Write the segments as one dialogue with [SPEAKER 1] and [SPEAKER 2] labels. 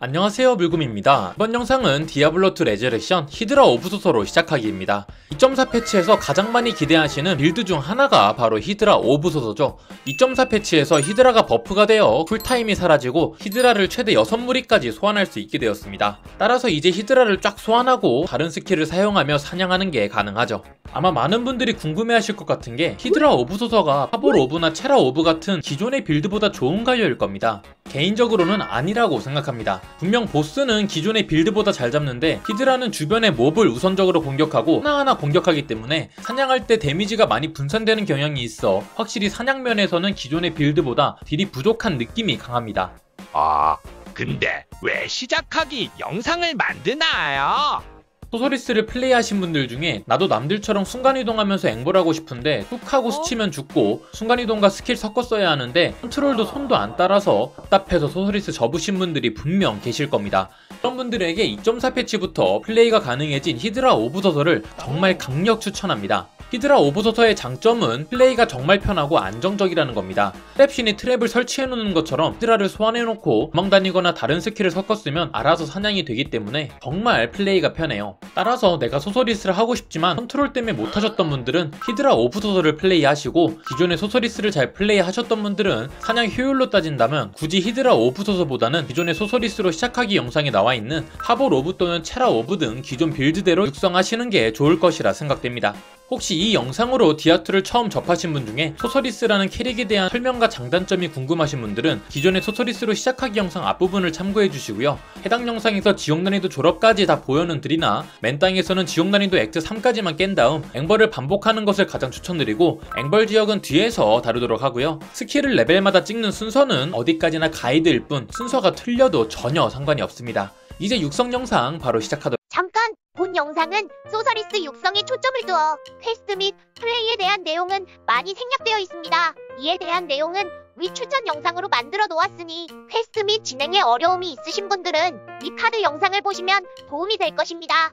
[SPEAKER 1] 안녕하세요 물금입니다. 이번 영상은 디아블로2 레저렉션 히드라 오브소서로 시작하기입니다. 2.4 패치에서 가장 많이 기대하시는 build 중 하나가 바로 히드라 오브소서죠. 2.4 패치에서 히드라가 buff가 되어 cool time이 사라지고 히드라를 최대 6무리까지 소환할 수 있게 되었습니다. 따라서 이제 히드라를 쫙 소환하고 다른 스킬을 사용하며 사냥하는 게 가능하죠. 아마 많은 분들이 궁금해하실 것 같은 게 히드라 오브소서가 파볼 오브나 체라 오브 같은 기존의 build보다 좋은가요일 겁니다. 개인적으로는 아니라고 생각합니다. 분명 보스는 기존의 build보다 잘 잡는데 히드라는 주변의 몹을 우선적으로 공격하고 하나하나 공격하기 때문에 사냥할 때 데미지가 많이 분산되는 경향이 있어 확실히 사냥면에서는 기존의 build보다 deal이 부족한 느낌이 강합니다.
[SPEAKER 2] 아, 근데 왜 시작하기 영상을 만드나요?
[SPEAKER 1] 소서리스를 플레이하신 분들 중에 나도 남들처럼 순간이동하면서 앵벌하고 싶은데 툭 하고 스치면 죽고 순간이동과 스킬 섞어 써야 하는데 컨트롤도 손도 안 따라서 답답해서 소서리스 접으신 분들이 분명 계실 겁니다. 그런 분들에게 2.4 패치부터 플레이가 가능해진 히드라 오브소서를 정말 강력 추천합니다. 히드라 오브소서의 장점은 플레이가 정말 편하고 안정적이라는 겁니다. 트랩신이 트랩을 설치해놓는 것처럼 히드라를 소환해놓고 도망다니거나 다른 스킬을 섞어 쓰면 알아서 사냥이 되기 때문에 정말 플레이가 편해요. 따라서 내가 소서리스를 하고 싶지만 컨트롤 때문에 못하셨던 분들은 히드라 오브소서를 플레이하시고 기존의 소서리스를 잘 플레이하셨던 분들은 사냥 효율로 따진다면 굳이 히드라 오브소서보다는 기존의 소서리스로 시작하기 영상에 나와 있는 파볼 오브 또는 체라 오브 등 기존 build대로 육성하시는 게 좋을 것이라 생각됩니다. 혹시 이 영상으로 디아2를 처음 접하신 분 중에 소서리스라는 캐릭에 대한 설명과 장단점이 궁금하신 분들은 기존의 소서리스로 시작하기 영상 앞부분을 참고해 주시고요. 해당 영상에서 지옥난이도 졸업까지 다 보여는 드리나 맨땅에서는 지옥난이도 act 3까지만 깬 다음 앵벌을 반복하는 것을 가장 추천드리고 앵벌 지역은 뒤에서 다루도록 하고요. 스킬을 레벨마다 찍는 순서는 어디까지나 가이드일 뿐 순서가 틀려도 전혀 상관이 없습니다. 이제 육성 영상 바로 시작하도록
[SPEAKER 3] 잠깐! 본 영상은 소서리스 육성에 초점을 두어 퀘스트 및 플레이에 대한 내용은 많이 생략되어 있습니다. 이에 대한 내용은 위 추천 영상으로 만들어 놓았으니 퀘스트 및 진행에 어려움이 있으신 분들은 이 카드 영상을 보시면 도움이 될 것입니다.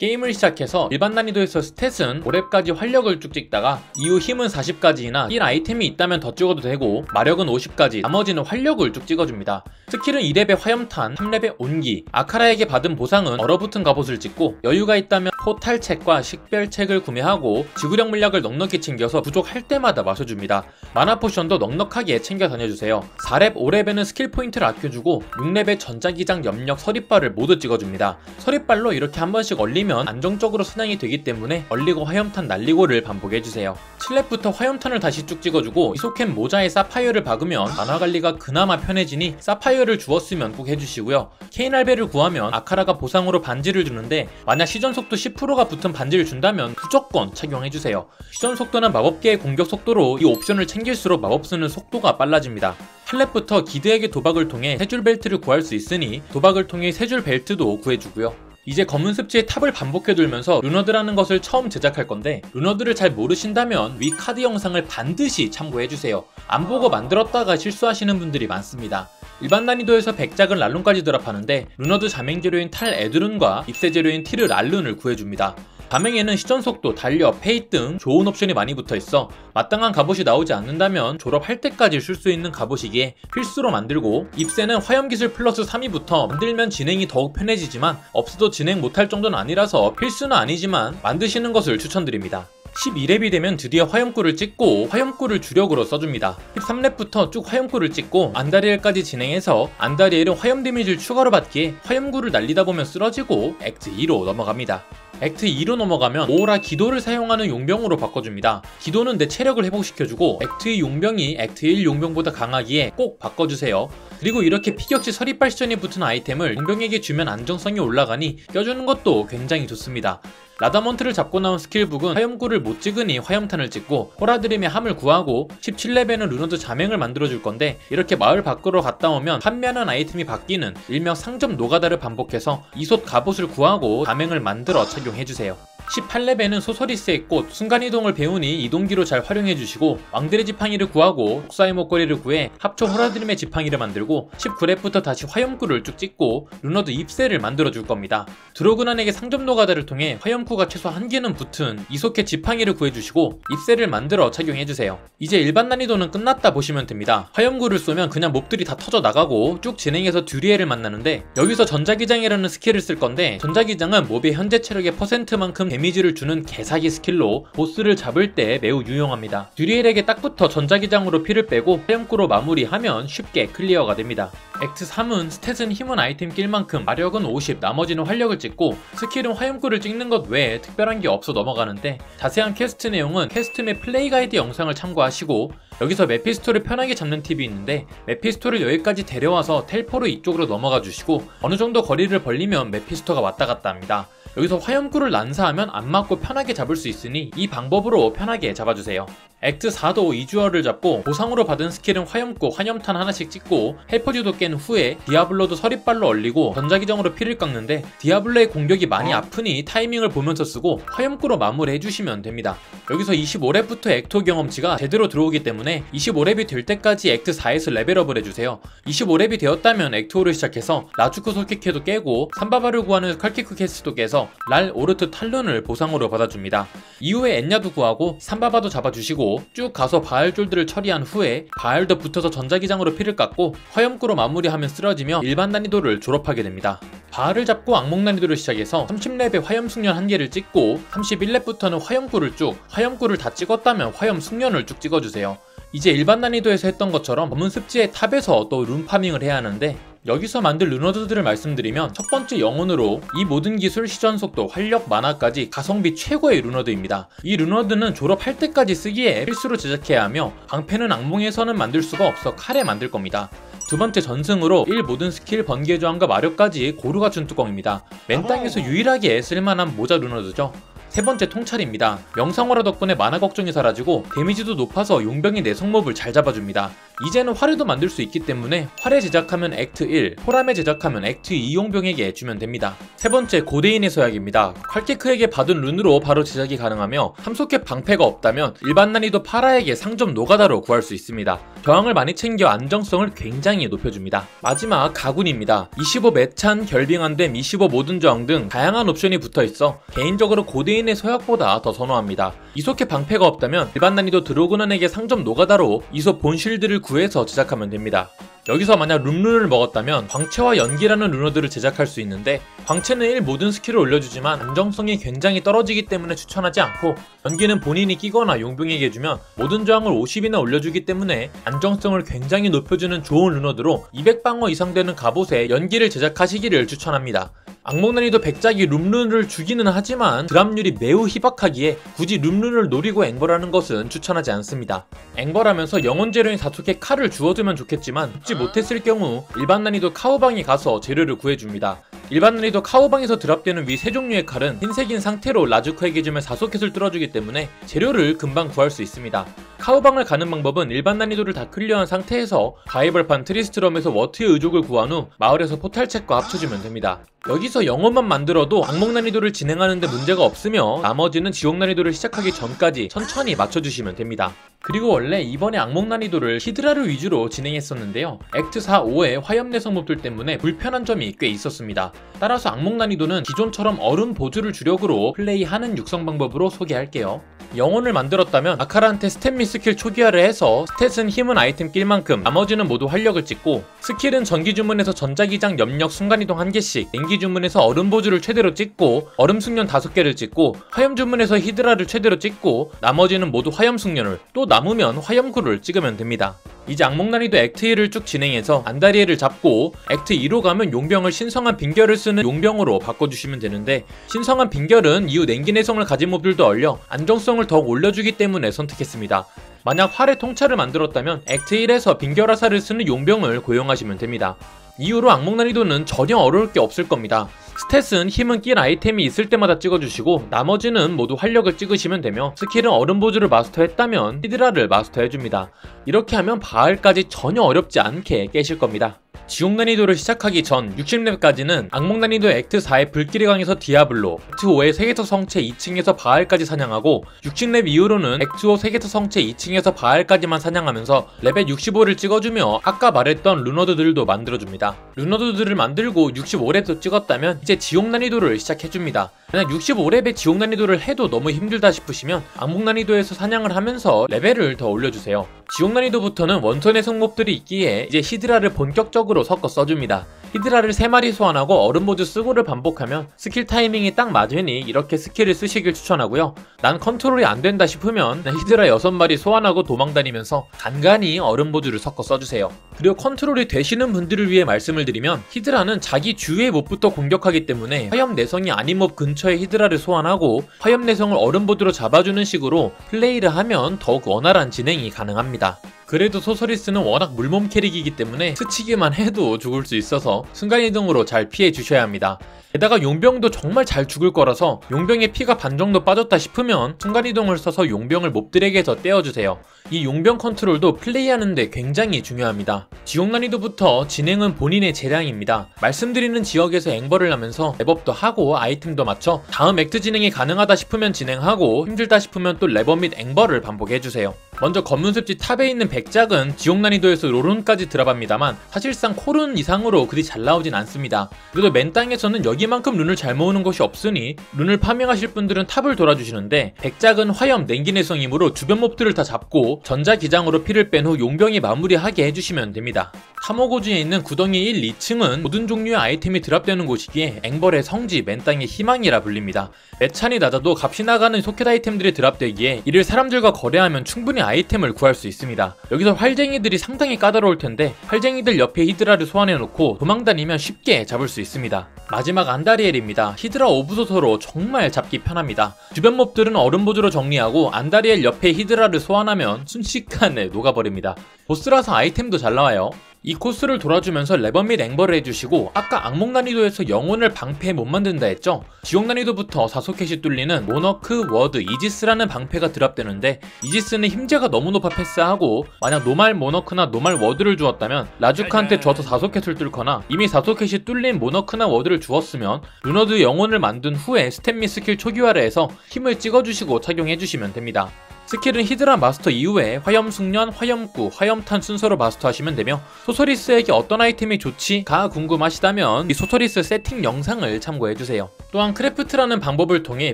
[SPEAKER 1] 게임을 시작해서 일반 난이도에서 stat은 5렙까지 활력을 쭉 찍다가 이후 힘은 40까지 하나 낄 아이템이 있다면 더 찍어도 되고 마력은 50까지 나머지는 활력을 쭉 찍어줍니다. 스킬은 2렙에 화염탄, 3렙에 온기, 아카라에게 받은 보상은 얼어붙은 갑옷을 찍고 여유가 있다면 포탈책과 식별책을 구매하고 지구력 물약을 넉넉히 챙겨서 부족할 때마다 마셔줍니다. 마나 포션도 넉넉하게 챙겨 다녀주세요. 4렙, 5렙에는 스킬 포인트를 아껴주고 6렙에 전자기장, 염력, 서리발을 모두 찍어줍니다. 서리발로 이렇게 한 번씩 얼리면 안정적으로 사냥이 되기 때문에 얼리고 화염탄 날리고를 반복해주세요. 7렙부터 화염탄을 다시 쭉 찍어주고 이소켓 모자에 사파이어를 박으면 마나 관리가 그나마 편해지니 사파이어를 주웠으면 꼭 해주시고요. 케인 할배를 구하면 아카라가 보상으로 반지를 주는데 만약 시전 속도 10%가 붙은 반지를 준다면 무조건 착용해주세요. 시전 속도나 마법계의 공격 속도로 이 옵션을 챙길수록 마법 쓰는 속도가 빨라집니다. 8렙부터 기드에게 도박을 통해 세 줄 벨트를 구할 수 있으니 도박을 통해 세 줄 벨트도 구해주고요. 이제 검은 습지의 탑을 반복해 돌면서 runeword라는 것을 처음 제작할 건데 runeword를 잘 모르신다면 위 카드 영상을 반드시 참고해주세요. 안 보고 만들었다가 실수하시는 분들이 많습니다. 일반 난이도에서 백작은 랄룬까지 드랍하는데 runeword 가맹 재료인 탈 에드룬과 잎새 재료인 티르 랄룬을 구해줍니다. 가맹에는 시전 속도, 달력, 패힛 등 좋은 옵션이 많이 붙어 있어 마땅한 갑옷이 나오지 않는다면 졸업할 때까지 쓸 수 있는 갑옷이기에 필수로 만들고 잎새는 화염기술 플러스 3이 붙어 만들면 진행이 더욱 편해지지만 없어도 진행 못할 정도는 아니라서 필수는 아니지만 만드시는 것을 추천드립니다. 12렙이 되면 드디어 화염구를 찍고 화염구를 주력으로 써줍니다. 13렙부터 쭉 화염구를 찍고 안다리엘까지 진행해서 안다리엘은 화염 데미지를 추가로 받기에 화염구를 날리다 보면 쓰러지고 act 2로 넘어갑니다. act 2로 넘어가면 오라 기도를 사용하는 용병으로 바꿔줍니다. 기도는 내 체력을 회복시켜주고 act 2 용병이 act 1 용병보다 강하기에 꼭 바꿔주세요. 그리고 이렇게 피격시 서리빨 시전이 붙은 아이템을 용병에게 주면 안정성이 올라가니 껴주는 것도 굉장히 좋습니다. 라다먼트를 잡고 나온 skill book은 화염구를 못 찍으니 화염탄을 찍고 호라드림의 함을 구하고 17레벨은 runeword 잠행을 만들어줄 건데 이렇게 마을 밖으로 갔다 오면 판매하는 아이템이 바뀌는 일명 상점 노가다를 반복해서 이솟 갑옷을 구하고 잠행을 만들어 착용해주세요. 18레벨은 소서리스의 꽃, 순간이동을 배우니 이동기로 잘 활용해주시고 왕들의 지팡이를 구하고 독사의 목걸이를 구해 합쳐 호라드림의 지팡이를 만들고 19렙부터 다시 화염구를 쭉 찍고 runeword 잎새를 만들어줄 겁니다. 드로그난에게 상점 노가다를 통해 화염구가 최소 한 개는 붙은 이소켓 지팡이를 구해주시고 잎새를 만들어 착용해주세요. 이제 일반 난이도는 끝났다 보시면 됩니다. 화염구를 쏘면 그냥 몹들이 다 터져 나가고 쭉 진행해서 듀리엘을 만나는데 여기서 전자기장이라는 스킬을 쓸 건데 전자기장은 몹의 현재 체력의 퍼센트만큼 데미지를 주는 개사기 스킬로 보스를 잡을 때 매우 유용합니다. 듀리엘에게 딱 붙어 전자기장으로 피를 빼고 화염구로 마무리하면 쉽게 클리어가 됩니다. act 3은 stat은 힘은 아이템 낄 만큼 마력은 50, 나머지는 활력을 찍고 스킬은 화염구를 찍는 것 외에 특별한 게 없어 넘어가는데 자세한 퀘스트 내용은 퀘스트맵 플레이 가이드 영상을 참고하시고 여기서 메피스토를 편하게 잡는 팁이 있는데 메피스토를 여기까지 데려와서 텔포로 이쪽으로 넘어가 주시고 어느 정도 거리를 벌리면 메피스토가 왔다 갔다 합니다. 여기서 화염구를 난사하면 안 맞고 편하게 잡을 수 있으니 이 방법으로 편하게 잡아주세요. act 4도 이주얼을 잡고 보상으로 받은 스킬은 화염구, 화염탄 하나씩 찍고 hellforge도 깬 후에 디아블로도 서리발로 얼리고 전자기장으로 피를 깎는데 디아블로의 공격이 많이 아프니 타이밍을 보면서 쓰고 화염구로 마무리해 주시면 됩니다. 여기서 25렙부터 act 5 경험치가 제대로 들어오기 때문에 25렙이 될 때까지 act 4에서 레벨업을 해주세요. 25렙이 되었다면 act 5를 시작해서 라주크 소켓 퀘도 깨고 삼바바를 구하는 퀄케크 퀘스트도 깨서 랄 오르트 탈 룬을 보상으로 받아줍니다. 이후에 아냐도 구하고 삼바바도 잡아주시고 쭉 가서 바알 졸들을 처리한 후에 바알도 붙어서 전자기장으로 피를 깎고 화염구로 마무리하면 쓰러지며 일반 난이도를 졸업하게 됩니다. 바알을 잡고 악몽 난이도를 시작해서 30렙에 화염 숙련 한 개를 찍고 31렙부터는 화염구를 쭉 화염구를 다 찍었다면 화염 숙련을 쭉 찍어주세요. 이제 일반 난이도에서 했던 것처럼 검은 습지의 탑에서 또 룬 farming을 해야 하는데 여기서 만들 runeword들을 말씀드리면 첫 번째 영혼으로 이 모든 기술, 시전 속도, 활력, 마나까지 가성비 최고의 runeword입니다. 이 runeword는 졸업할 때까지 쓰기에 필수로 제작해야 하며 방패는 악몽에서는 만들 수가 없어 칼에 만들 겁니다. 두 번째 전승으로 1 모든 스킬 번개 저항과 마력까지 고루 갖춘 뚜껑입니다. 맨 땅에서 유일하게 쓸만한 모자 runeword죠. 세 번째 통찰입니다. 명상호라 덕분에 마나 걱정이 사라지고 데미지도 높아서 용병이 내성몹을 잘 잡아줍니다. 이제는 활에도 만들 수 있기 때문에 활에 제작하면 act 1, polearm에 제작하면 act 2 용병에게 주면 됩니다. 세 번째 고대인의 서약입니다. 칼케크에게 받은 룬으로 바로 제작이 가능하며 삼소켓 방패가 없다면 일반 난이도 파라에게 상점 노가다로 구할 수 있습니다. 저항을 많이 챙겨 안정성을 굉장히 높여줍니다. 마지막 각운입니다. 25 매찬, 결빙 안 됨, 25 모든 저항 등 다양한 옵션이 붙어있어 개인적으로 고대인 개인의 서약보다 더 선호합니다. 이소켓 방패가 없다면 일반 난이도 드로그난에게 상점 노가다로 이솟 bone shield를 구해서 제작하면 됩니다. 여기서 만약 룸룬을 먹었다면 광채와 연기라는 runeword들을 제작할 수 있는데 광채는 1 모든 스킬을 올려주지만 안정성이 굉장히 떨어지기 때문에 추천하지 않고 연기는 본인이 끼거나 용병에게 주면 모든 저항을 50이나 올려주기 때문에 안정성을 굉장히 높여주는 좋은 runeword로 200방어 이상 되는 갑옷에 연기를 제작하시기를 추천합니다. 악몽 난이도 백작이 룸룬을 주기는 하지만 drop률이 매우 희박하기에 굳이 룸룬을 노리고 앵벌하는 것은 추천하지 않습니다. 앵벌하면서 영혼 재료인 사소켓 칼을 주워주면 좋겠지만 줍지 못했을 경우 일반 난이도 cow방에 가서 재료를 구해줍니다. 일반 난이도 cow방에서 drop되는 위 세 종류의 칼은 흰색인 상태로 라주크에게 주면 사소켓을 뚫어주기 때문에 재료를 금방 구할 수 있습니다. cow방을 가는 방법은 일반 난이도를 다 클리어한 상태에서 바위벌판 트리스트럼에서 워트의 의족을 구한 후 마을에서 포탈책과 합쳐주면 됩니다. 여기서 영혼만 만들어도 악몽 난이도를 진행하는데 문제가 없으며 나머지는 지옥 난이도를 시작하기 전까지 천천히 맞춰주시면 됩니다. 그리고 원래 이번에 악몽 난이도를 히드라를 위주로 진행했었는데요. act 4, 5의 화염 내성 몹들 때문에 불편한 점이 꽤 있었습니다. 따라서 악몽 난이도는 기존처럼 얼음 보주를 주력으로 플레이하는 육성 방법으로 소개할게요. 영혼을 만들었다면 아카라한테 stat 및 스킬 초기화를 해서 stat은 힘은 아이템 낄 만큼 나머지는 모두 활력을 찍고 스킬은 전기 주문에서 전자기장 염력 순간이동 1개씩 냉기 주문에서 얼음 보주를 최대로 찍고 얼음 숙련 5개를 찍고 화염 주문에서 히드라를 최대로 찍고 나머지는 모두 화염 숙련을 또 남으면 화염구를 찍으면 됩니다. 이제 악몽난이도 act 1을 쭉 진행해서 안다리에를 잡고 act 2로 가면 용병을 신성한 빙결을 쓰는 용병으로 바꿔주시면 되는데 신성한 빙결은 이후 냉기 내성을 가진 몹들도 얼려 안정성을 더욱 올려주기 때문에 선택했습니다. 만약 활에 통찰을 만들었다면 act 1에서 빙결화살을 쓰는 용병을 고용하시면 됩니다. 이후로 악몽 난이도는 전혀 어려울 게 없을 겁니다. stat은 힘은 낀 아이템이 있을 때마다 찍어주시고 나머지는 모두 활력을 찍으시면 되며 스킬은 얼음 보주를 마스터했다면 히드라를 마스터해줍니다. 이렇게 하면 바알까지 전혀 어렵지 않게 깨실 겁니다. 지옥 난이도를 시작하기 전 60렙까지는 악몽 난이도 act 4의 불길의 강에서 디아블로, act 5의 세계석 성채 2층에서 바알까지 사냥하고 60렙 이후로는 act 5 세계석 성채 2층에서 바알까지만 사냥하면서 레벨 65를 찍어주며 아까 말했던 runeword들도 만들어줍니다. runeword들을 만들고 65렙도 찍었다면 이제 지옥 난이도를 시작해줍니다. 그냥 65렙의 지옥 난이도를 해도 너무 힘들다 싶으시면 악몽 난이도에서 사냥을 하면서 레벨을 더 올려주세요. 지옥 난이도부터는 원소 내성 몹들이 있기에 이제 히드라를 본격적으로 섞어 써줍니다. 히드라를 3마리 소환하고 얼음보주 쓰고를 반복하면 스킬 타이밍이 딱 맞으니 이렇게 스킬을 쓰시길 추천하고요. 난 컨트롤이 안 된다 싶으면 히드라 6마리 소환하고 도망다니면서 간간히 얼음보주를 섞어 써주세요. 그리고 컨트롤이 되시는 분들을 위해 말씀을 드리면 히드라는 자기 주위의 몹부터 공격하기 때문에 화염 내성이 아닌 몹 근처에 히드라를 소환하고 화염 내성을 얼음 보주로 잡아주는 식으로 플레이를 하면 더욱 원활한 진행이 가능합니다. 그래도 소서리스는 워낙 물몸 캐릭이기 때문에 스치기만 해도 죽을 수 있어서 순간이동으로 잘 피해 주셔야 합니다. 게다가 용병도 정말 잘 죽을 거라서 용병의 피가 반 정도 빠졌다 싶으면 순간이동을 써서 용병을 몹들에게서 떼어주세요. 이 용병 컨트롤도 플레이하는데 굉장히 중요합니다. 지옥 난이도부터 진행은 본인의 재량입니다. 말씀드리는 지역에서 앵벌을 하면서 렙업도 하고 아이템도 맞춰 다음 act 진행이 가능하다 싶으면 진행하고 힘들다 싶으면 또 렙업 및 앵벌을 반복해주세요. 먼저 검은 습지 탑에 있는 백작은 지옥 난이도에서 로룬까지 들어갑니다만 사실상 코룬 이상으로 그리 잘 나오진 않습니다. 그래도 맨 땅에서는 여기만큼 룬을 잘 모으는 곳이 없으니 룬을 farming하실 분들은 탑을 돌아주시는데 백작은 화염 냉기 내성이므로 주변 몹들을 다 잡고 전자기장으로 피를 뺀 후 용병이 마무리하게 해주시면 됩니다. 타모 고지에 있는 구덩이 1, 2층은 모든 종류의 아이템이 drop되는 곳이기에 앵벌의 성지, 맨 땅의 희망이라 불립니다. 매찬이 낮아도 값이 나가는 소켓 아이템들이 drop되기에 이를 사람들과 거래하면 충분히 아이템을 구할 수 있습니다. 여기서 활쟁이들이 상당히 까다로울 텐데 활쟁이들 옆에 히드라를 소환해놓고 도망 다니면 쉽게 잡을 수 있습니다. 마지막 안다리엘입니다. 히드라 오브소서로 정말 잡기 편합니다. 주변 몹들은 얼음보주로 정리하고 안다리엘 옆에 히드라를 소환하면 순식간에 녹아버립니다. 보스라서 아이템도 잘 나와요. 이 코스를 돌아주면서 렙업 및 앵벌을 해주시고 아까 악몽 난이도에서 영혼을 방패 못 만든다 했죠? 지옥 난이도부터 사소켓이 뚫리는 모너크, 워드, 이지스라는 방패가 drop되는데 이지스는 힘제가 너무 높아 패스하고 만약 normal 모너크나 normal 워드를 주웠다면 라주크한테 줘서 사소켓을 뚫거나 이미 사소켓이 뚫린 모너크나 워드를 주웠으면 runeword 영혼을 만든 후에 stat 및 스킬 초기화를 해서 힘을 찍어주시고 착용해주시면 됩니다. 스킬은 히드라 마스터 이후에 화염 숙련, 화염구, 화염탄 순서로 마스터하시면 되며 소서리스에게 어떤 아이템이 좋은지가 궁금하시다면 이 소서리스 세팅 영상을 참고해주세요. 또한 craft라는 방법을 통해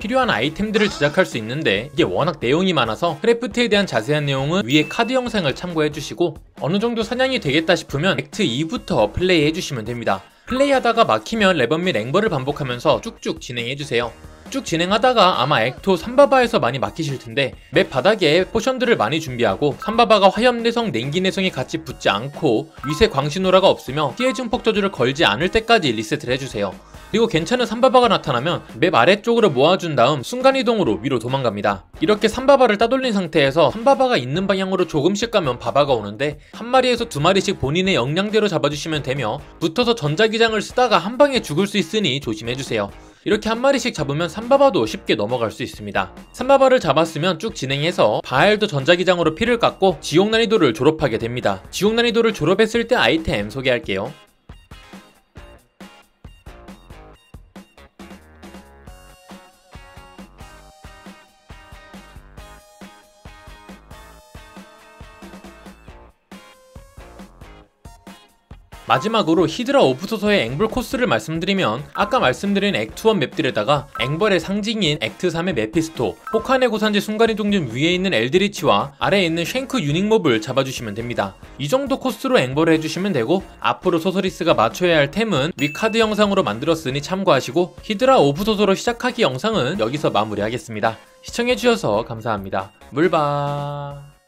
[SPEAKER 1] 필요한 아이템들을 제작할 수 있는데 이게 워낙 내용이 많아서 craft에 대한 자세한 내용은 위에 카드 영상을 참고해주시고 어느 정도 사냥이 되겠다 싶으면 act 2부터 플레이해주시면 됩니다. 플레이하다가 막히면 렙업 및 앵벌을 반복하면서 쭉쭉 진행해주세요. 쭉 진행하다가 아마 act 5 3바바에서 많이 막히실 텐데 맵 바닥에 포션들을 많이 준비하고 3바바가 화염 내성, 냉기 내성이 같이 붙지 않고 위세 광신호라가 없으며 피해 증폭 저주를 걸지 않을 때까지 리셋을 해주세요. 그리고 괜찮은 3바바가 나타나면 맵 아래쪽으로 모아준 다음 순간이동으로 위로 도망갑니다. 이렇게 3바바를 따돌린 상태에서 3바바가 있는 방향으로 조금씩 가면 바바가 오는데 한 마리에서 두 마리씩 본인의 역량대로 잡아주시면 되며 붙어서 전자기장을 쓰다가 한 방에 죽을 수 있으니 조심해주세요. 이렇게 한 마리씩 잡으면 3바바도 쉽게 넘어갈 수 있습니다. 3바바를 잡았으면 쭉 진행해서 바알도 전자기장으로 피를 깎고 지옥 난이도를 졸업하게 됩니다. 지옥 난이도를 졸업했을 때 아이템 소개할게요. 마지막으로 히드라 오브소서의 앵벌 코스를 말씀드리면 아까 말씀드린 act1 맵들에다가 앵벌의 상징인 act3의 메피스토, 혹한의 고산지 순간이동진 위에 있는 엘드리치와 아래에 있는 쉔크 uniq몹을 잡아주시면 됩니다. 이 정도 코스로 앵벌을 해주시면 되고 앞으로 소서리스가 맞춰야 할 템은 위 카드 영상으로 만들었으니 참고하시고 히드라 오브소서로 시작하기 영상은 여기서 마무리하겠습니다. 시청해주셔서 감사합니다. 물바